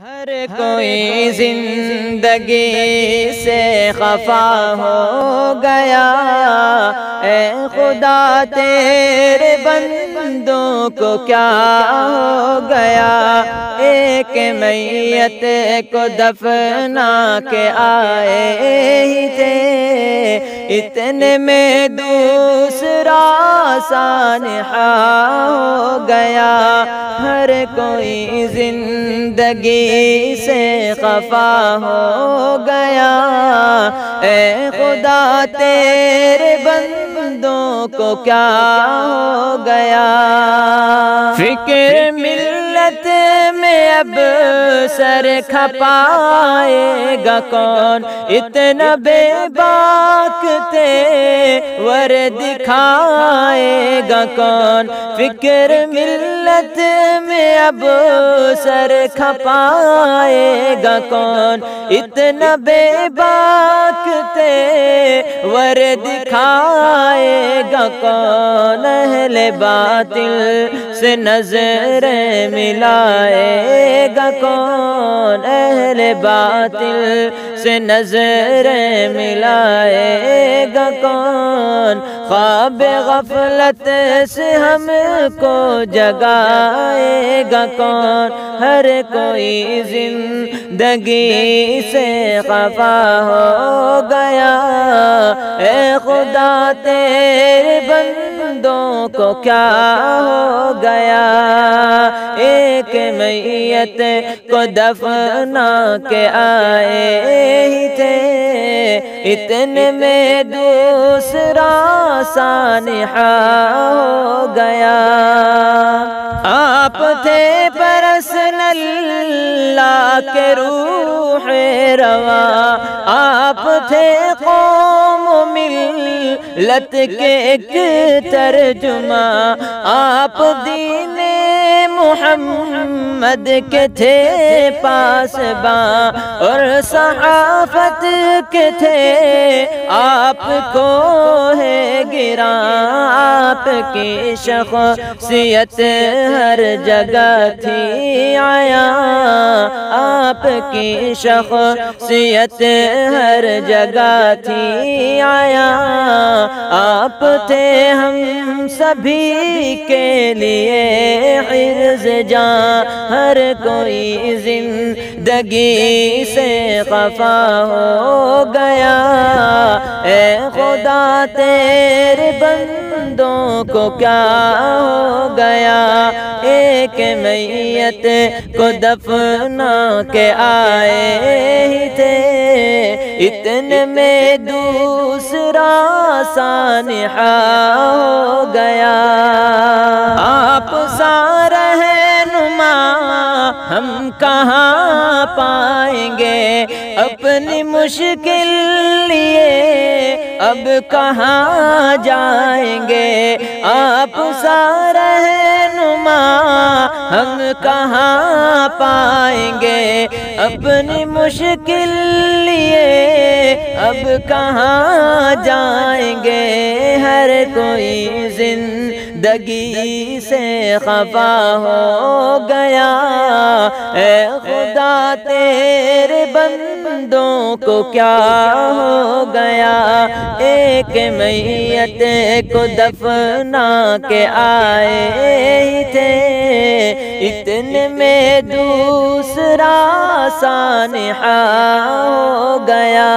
हर कोई ज़िंदगी से खफा हो गया। ए खुदा तेरे बंदों को क्या हो गया? एक मैयत को दफना के आए ही थे। इतने में दूसरा सानहा हो गया। हर कोई ज़िंदगी से खफा हो गया। ए खुदा तेरे बंदों को क्या हो गया? फ़िक्र मिलत में अब सर खपाएगा कौन? इतना बेबाक थे वर दिखाएगा कौन? फ़िक्र मिलत में अब सर खपाएगा कौन? इतना बेबाक ते वर दिखाएगा कौन? अहले बातिल से नज़र मिलाएगा कौन? अहले बातिल से नज़र मिलाएगा कौन? ख्वाब गफलत से हमको जगाएगा कौन? हर कोई ज़िंदगी से खफा हो गया। ए खुदा, तेरे बंदों को क्या हो गया? एक मैयत को दफना के आए ही थे। इतने में दूसरा सानिहा हो गया। आप थे परसनल के रूह रवा। आप थे कौम लत के एक तर्जुमा। आप दीने मोहम्मद के थे पास बा और सहाफत के थे। आपको है गिरा आपकी शख्सियत हर जगह थी आया। आपकी शख्सियत हर जगह थी आया। आप थे हम सभी के लिए हिर्ज जा हर कोई ज़िंदगी से खफा हो गया ए खुदा तेरे बंदों को क्या हो गया एक मैयत को दफना के आए ही थे इतने में दूसरा सानिहा हो गया कहाँ पाएँगे अपनी मुश्किल लिए? अब कहाँ जाएँगे? आप सारा नुमा हम कहाँ पाएँगे अपनी मुश्किल लिए? अब कहाँ जाएँगे? हर कोई ज़िंदगी से खफा हो गया। ए खुदा तेरे बंदों को क्या हो गया? एक मैयत को दफना के आए थे। इतने में दूसरा सानिहा हो गया।